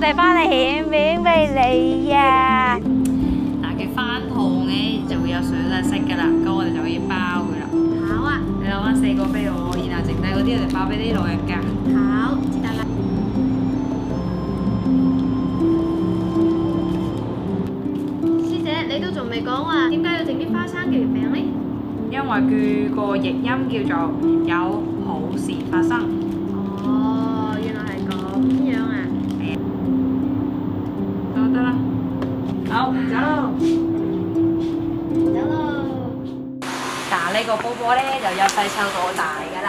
哋翻嚟獻面俾你啊！嗱，佢翻糖咧就會有水色色噶啦，咁我哋就可以包佢啦。好啊，你攞翻四個俾我，然後剩低嗰啲我哋包俾啲老人家。好，知道啦。師姐，你都仲未講話點解要整啲花生嘅月餅呢？因為佢個譯音叫做有好事發生。哦，原來係咁樣啊！都得啦。好，走咯。走咯。嗱，呢個波波咧就由細湊到大噶啦。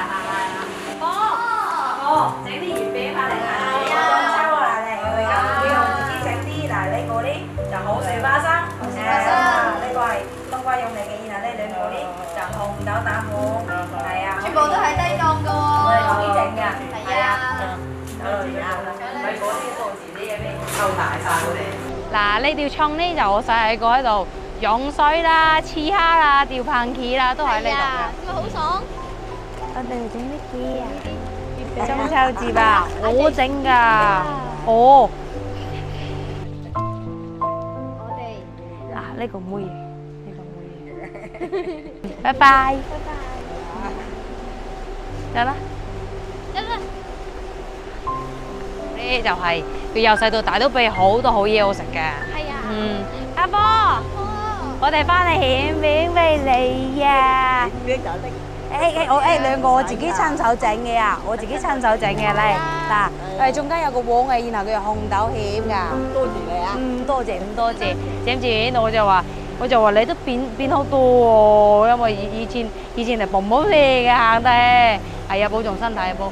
波波，整啲月餅翻嚟啦。係啊收過嚟嚟，我而家呢個自己整啲。嗱，呢個咧就好水花生。好水花生呢個係冬瓜用嚟嘅，然後呢兩個咧就紅豆蛋黃。係啊。全部都係低檔噶我哋自己整喎。㗎。係啊。走啦，而家咪嗰啲數字啲嘅咩收大晒我哋。嗱，呢條葱呢就我細個喺度湧水啦、刺蝦啦、吊棒旗啦，都喺呢度嘅。咁咪好爽？我哋整啲嘢啊！中秋節啊，我整㗎。哦，我哋嗱呢個妹嘢，呢個妹嘢。拜拜。拜拜。得啦，呢就係佢由細到大都俾好多好嘢我食嘅。係啊。嗯，阿波，哦。我哋翻嚟獻面俾你啊！誒誒，我誒兩個我自己親手整嘅啊，我自己親手整嘅嚟嗱，誒中間有個黃嘅，然後佢有紅豆餡㗎。多謝你啊！嗯，多謝咁多謝，知唔知？我就話，我就話你都變變好多喎，因為以以前以前係蓬蓬啡嘅行得，係啊，保重身體啊，保。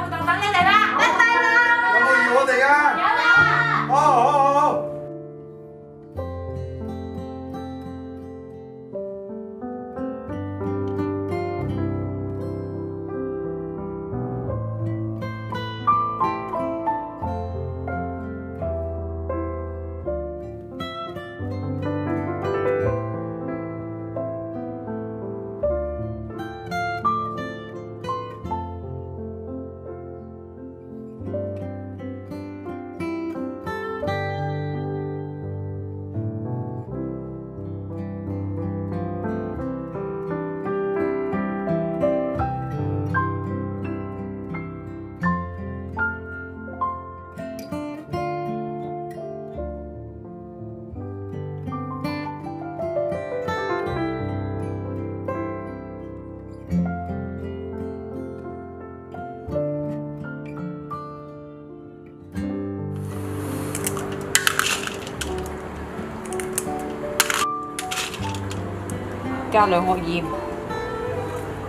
加兩殼鹽，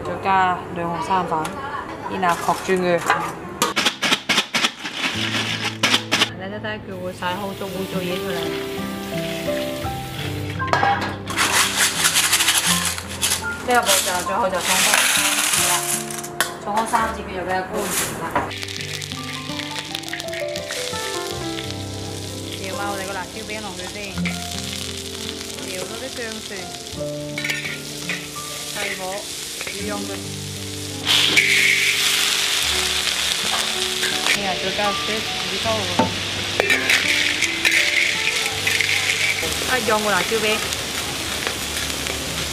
再加兩殼生粉，然後焗住佢。你睇睇佢會晒好咗污糟嘢出嚟。呢個步驟最後就送開，係啦，送開三次佢就比較乾淨啦。調埋我哋個辣椒餅落去先，調嗰啲醬蒜。細火煮溶佢，然後再加啲魚糕喎。一用個辣椒餅，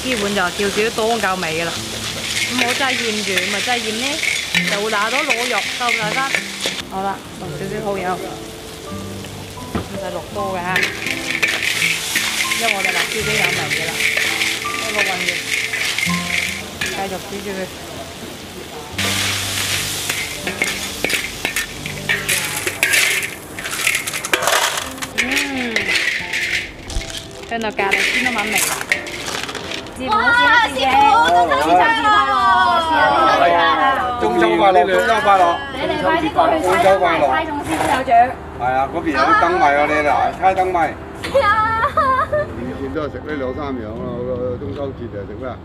基本就叫少多夠味嘅啦。咁我真係鹽住，咪真係鹽呢，就會拿到攞肉，收唔收得？好啦，落少少蠔油，唔使落多嘅嚇，因為我哋辣椒餅有味嘅啦，一個混住。繼續煮住佢。嗯，跟到咖喱先都蠻味啦。師傅，中秋節快樂，師兄師姐。中秋快樂，中秋快樂！你哋快啲過去猜燈謎，猜中師傅有獎。係啊，嗰邊有啲燈謎啊，你嚟猜燈謎。啊！年年都係食呢兩三樣啦，個中秋節就食咩啊？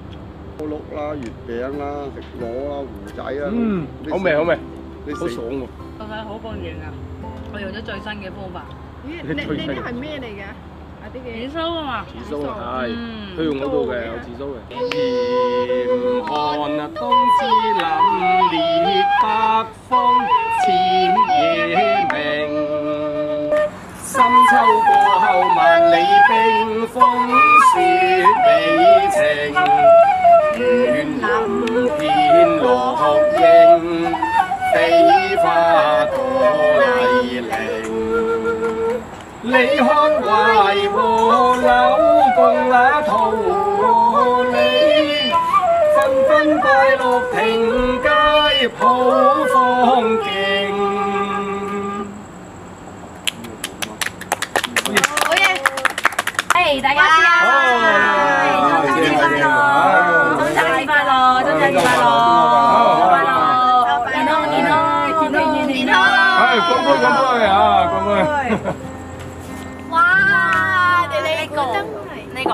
糕碌啦、月餅啦、食螺啦、糊仔啦。嗯，好味好味，你好爽喎！我睇好過癮啊！我用咗最新嘅方法，咦，你呢啲係咩嚟嘅？啊啲嘅紫蘇啊嘛，紫蘇係嗯，佢用嗰度嘅有紫蘇嘅。嚴寒啊，冬至凜烈北風徹夜明。深秋過後萬里冰封雪美情，園林片落英，飞花多丽玲。你看槐和柳共那桃李，纷纷快乐平街抱風景。好嘢！誒，大家試下，中秋節快樂，中秋節快樂，中秋節快樂，快樂，健康健康，健康健康。唉，乾杯乾杯啊，乾杯！哇！你哋呢個呢個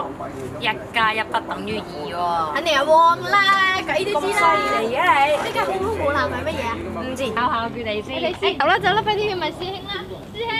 一加一不等於二喎。肯定係旺啦，鬼都知咁啦。犀利嘅你，呢個空空冇男係乜嘢啊？唔知考考佢哋先。你先。走啦走啦，快啲去問師兄啦，師兄。